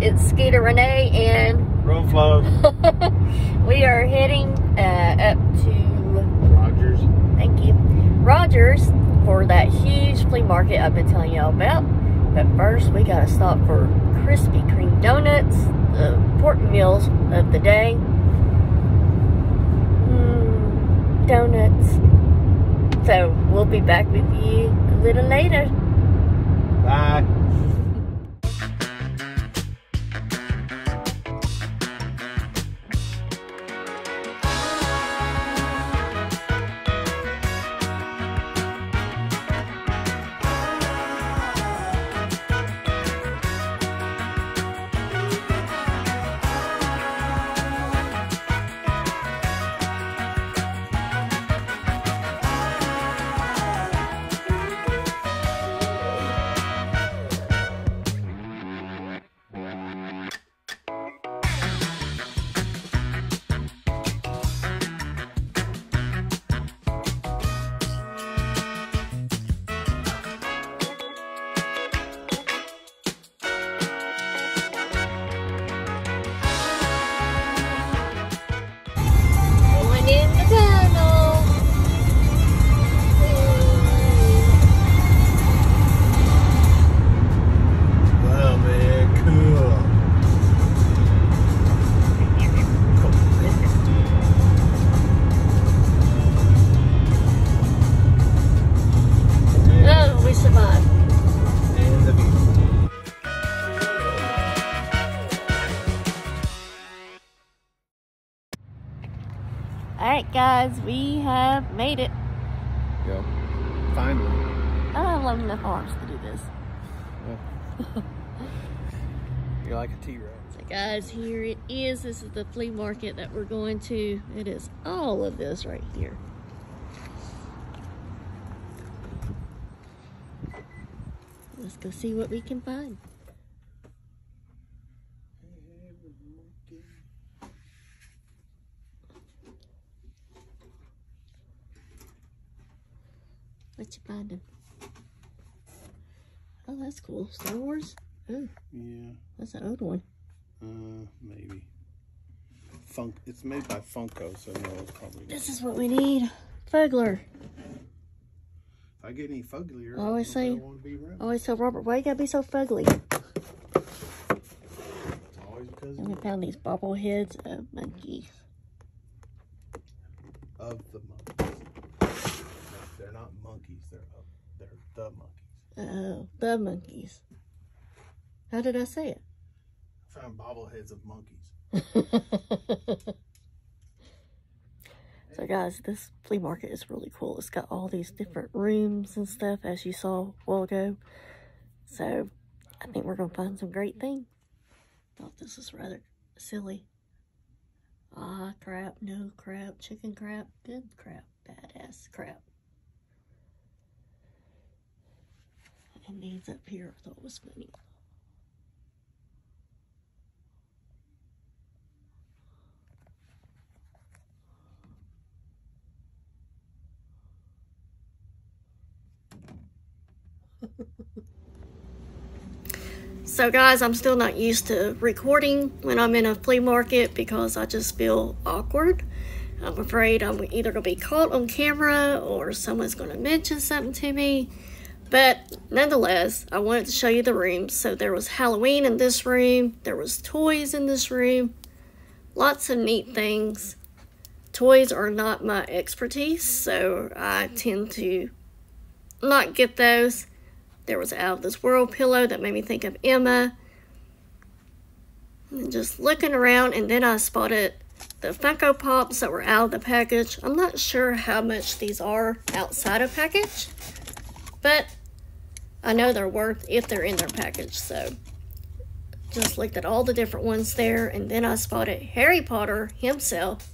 Rita Renee and RoFlo. we are heading uh, up to Rogers. thank you Rogers for that huge flea market I've been telling y'all about. But first we gotta stop for Krispy Kreme donuts, the important meals of the day. Mm, donuts. So we'll be back with you a little later. Bye. Guys, we have made it. Go. Finally. I have long enough arms to do this. You're like a T-Rex. So guys, here it is. This is the flea market that we're going to. It is all of this right here. Let's go see what we can find. What you finding? Oh, that's cool. Star Wars? Oh, Yeah, that's an old one. uh, maybe. Funk. It's made by Funko, so no, it's probably. This is what we need. Fugler. If I get any fugglier, I always I say- want to be around. Always tell Robert, why you gotta be so fugly? It's always because And we found these bobbleheads of monkeys. of the Monkees. Not monkeys. They're of, they're the Monkees. Oh, the Monkees. How did I say it? I found bobbleheads of monkeys. so guys, this flea market is really cool. It's got all these different rooms and stuff as you saw a while ago. So I think we're gonna find some great things. Thought this was rather silly. Ah, crap, no crap, chicken crap, good crap, badass crap. And these up here I thought was funny. So guys, I'm still not used to recording when I'm in a flea market because I just feel awkward. I'm afraid I'm either going to be caught on camera or someone's going to mention something to me. But nonetheless, I wanted to show you the rooms. So there was Halloween in this room. There was toys in this room. Lots of neat things. Toys are not my expertise, so I tend to not get those. There was out of this world pillow that made me think of Emma. And just looking around, and then I spotted the Funko Pops that were out of the package. I'm not sure how much these are outside of package, but I know they're worth if they're in their package. So just looked at all the different ones there, and then I spotted Harry Potter himself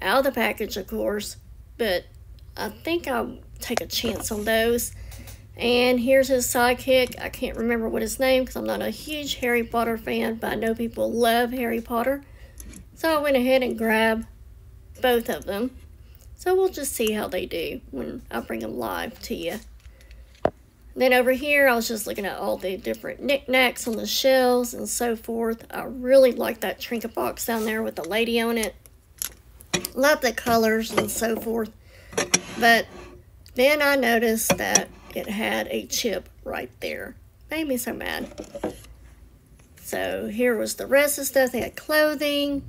out of the package, of course, but I think I'll take a chance on those. And here's his sidekick. I can't remember what his name because I'm not a huge Harry Potter fan, but I know people love Harry Potter. So I went ahead and grabbed both of them. So we'll just see how they do when I bring them live to you. Then over here, I was just looking at all the different knickknacks on the shelves and so forth. I really like that trinket box down there with the lady on it. Love the colors and so forth. But then I noticed that it had a chip right there. Made me so mad. So here was the rest of stuff. They had clothing.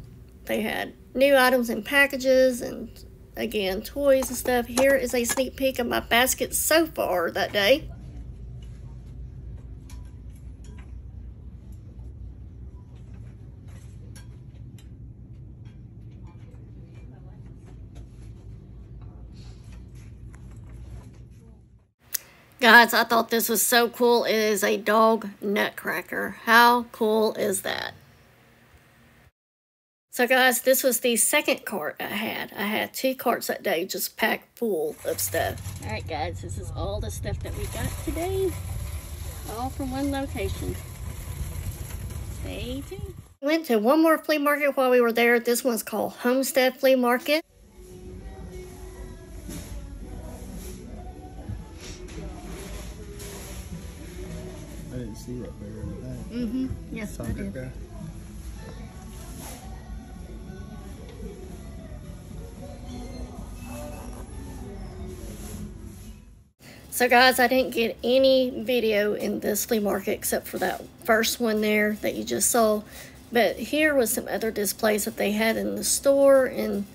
They had new items in packages and again, toys and stuff. Here is a sneak peek of my basket so far that day. Guys, I thought this was so cool. It is a dog nutcracker. How cool is that? So guys, this was the second cart I had. I had two carts that day just packed full of stuff. All right, guys, this is all the stuff that we got today. All from one location. Stay tuned. Went to one more flea market while we were there. This one's called Homestead Flea Market. Yes, I Soccer did. guy. So guys, I didn't get any video in this flea market except for that first one there that you just saw. But here was some other displays that they had in the store and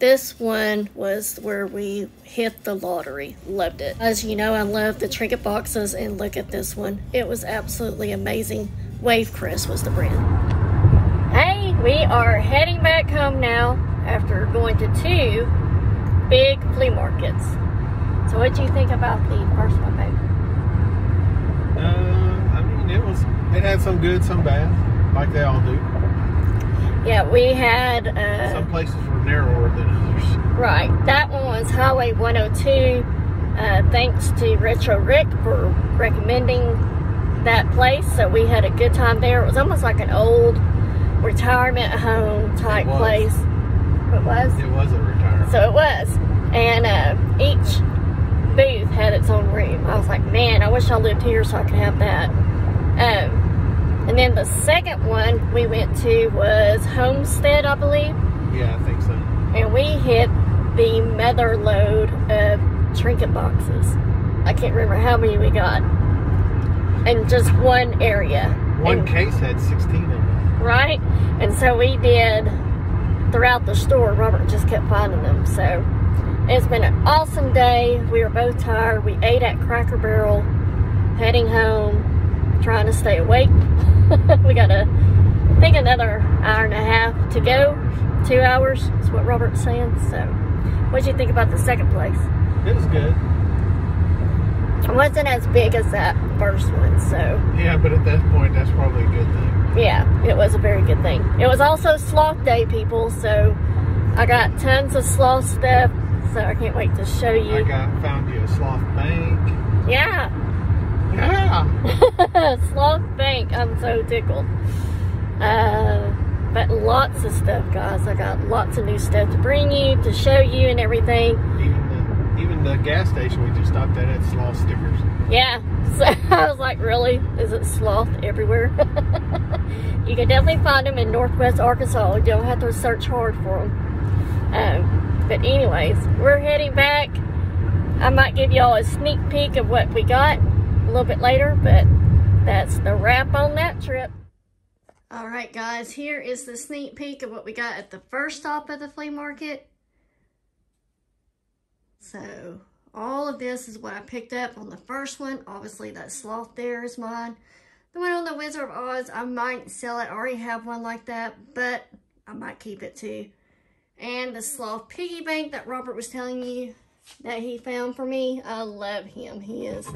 this one was where we hit the lottery. Loved it. As you know, I love the trinket boxes and look at this one. It was absolutely amazing. Wave Crest was the brand. Hey, we are heading back home now after going to two big flea markets. So what do you think about the first one, babe? Uh, I mean, it was. It had some good, some bad, like they all do. Yeah, we had, uh, Some places were narrower than others. right, that one was Highway 102. Uh, thanks to Retro Rick for recommending that place. So we had a good time there. It was almost like an old retirement home type was. place. It was? It was a retirement. So it was. And uh, each booth had its own room. I was like, man, I wish I lived here so I could have that. Um, and then the second one we went to was Homestead, I believe. yeah, I think so. And we hit the mother load of trinket boxes. I can't remember how many we got. In just one area. One And- case had 16 of them. right? And so we did throughout the store. Robert just kept finding them. So it's been an awesome day. We were both tired. We ate at Cracker Barrel, heading home, trying to stay awake. we got a, I think another hour and a half to go. Two hours is what Robert's saying. So, what do you think about the second place? It was good. It wasn't as big as that first one, so Yeah, but at that point, that's probably a good thing. yeah, it was a very good thing. It was also sloth day, people, so I got tons of sloth stuff, so I can't wait to show you. I got found you a sloth bank. Yeah, Yeah. sloth bank. I'm so tickled. Uh, but lots of stuff, guys. I got lots of new stuff to bring you, to show you, and everything. Even the the gas station we just stopped at had sloth stickers. Yeah, so I was like, really? Is it sloth everywhere? you can definitely find them in Northwest Arkansas. You don't have to search hard for them. Um, but anyways, we're heading back. I might give y'all a sneak peek of what we got a little bit later, but that's the wrap on that trip. All right, guys, here is the sneak peek of what we got at the first stop of the flea market. So, all of this is what I picked up on the first one. Obviously, that sloth there is mine. The one on the Wizard of Oz, I might sell it. I already have one like that, but I might keep it too. And the sloth piggy bank that Robert was telling you that he found for me. I love him. He is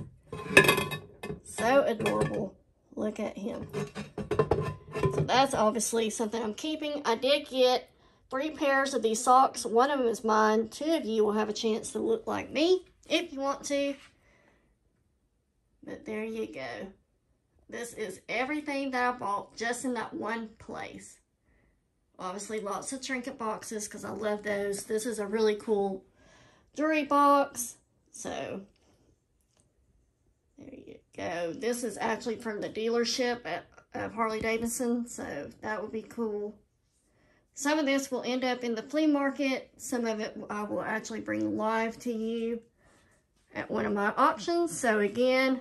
so adorable. Look at him. So that's obviously something I'm keeping. I did get three pairs of these socks. One of them is mine. Two of you will have a chance to look like me if you want to. But there you go. This is everything that I bought just in that one place. Obviously, lots of trinket boxes because I love those. This is a really cool jewelry box. So, there you go. This is actually from the dealership at, at Harley Davidson, so that would be cool. Some of this will end up in the flea market. Some of it I will actually bring live to you at one of my auctions. So again,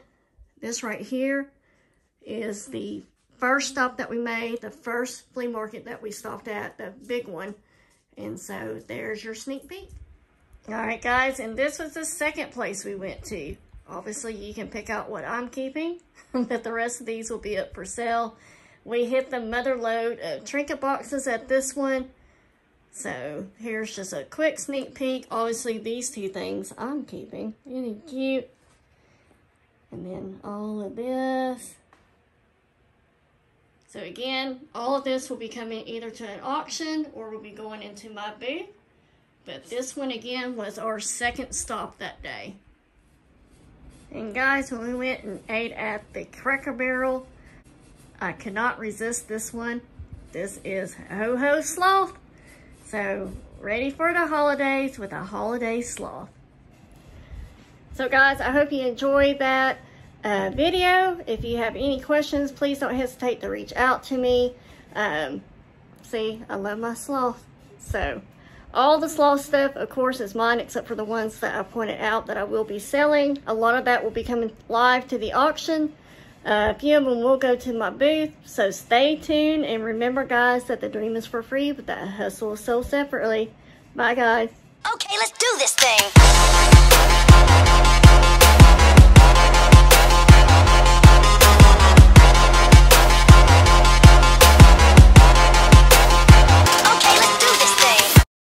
this right here is the first stop that we made, the first flea market that we stopped at, the big one. And so there's your sneak peek. All right, guys, and this was the second place we went to. Obviously, you can pick out what I'm keeping, but the rest of these will be up for sale. We hit the mother load of trinket boxes at this one. So here's just a quick sneak peek. Obviously, these two things I'm keeping. Really cute. And then all of this. So again, all of this will be coming either to an auction or will be going into my booth. But this one again was our second stop that day. And guys, when we went and ate at the Cracker Barrel, I cannot resist this one. This is Ho Ho Sloth. So ready for the holidays with a holiday sloth. So guys, I hope you enjoyed that uh, video. If you have any questions, please don't hesitate to reach out to me. Um, see, I love my sloth. So, all the sloth stuff, of course, is mine, except for the ones that I pointed out that I will be selling. A lot of that will be coming live to the auction. Uh, a few of them will go to my booth, so stay tuned. And remember, guys, that the dream is for free, but the hustle is sold separately. Bye, guys. Okay, let's do this thing.